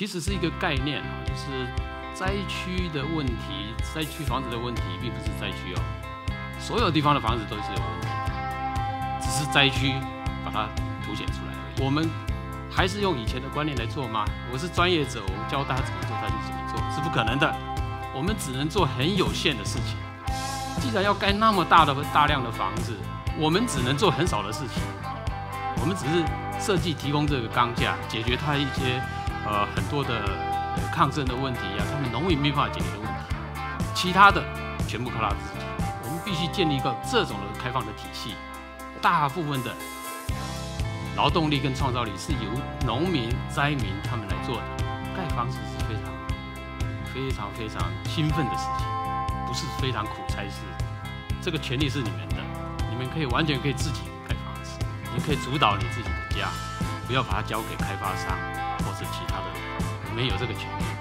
其实是一个概念啊，就是灾区的问题，灾区房子的问题，并不是灾区哦，所有地方的房子都是有问题，只是灾区把它凸显出来而已。我们还是用以前的观念来做吗？我是专业者，我教大家怎么做，他就怎么做，是不可能的。我们只能做很有限的事情。既然要盖那么大的大量的房子，我们只能做很少的事情。我们只是设计提供这个钢架，解决它一些呃很多的抗震的问题呀，他们农民没办法解决的问题。其他的全部靠他自己。我们必须建立一个这种的开放的体系。大部分的劳动力跟创造力是由农民、灾民他们来做的。盖房子是非常非常非常兴奋的事情，不是非常苦差事。这个权利是你们的，你们可以完全可以自己盖房子。你可以主导你自己的家，不要把它交给开发商是其他的，没有这个权利。